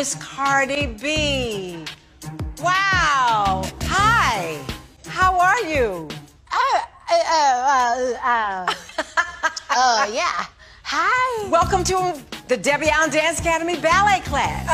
Miss Cardi B. Wow. Hi. How are you? Oh, uh, uh, uh, yeah. Hi. Welcome to the Debbie Allen Dance Academy ballet class.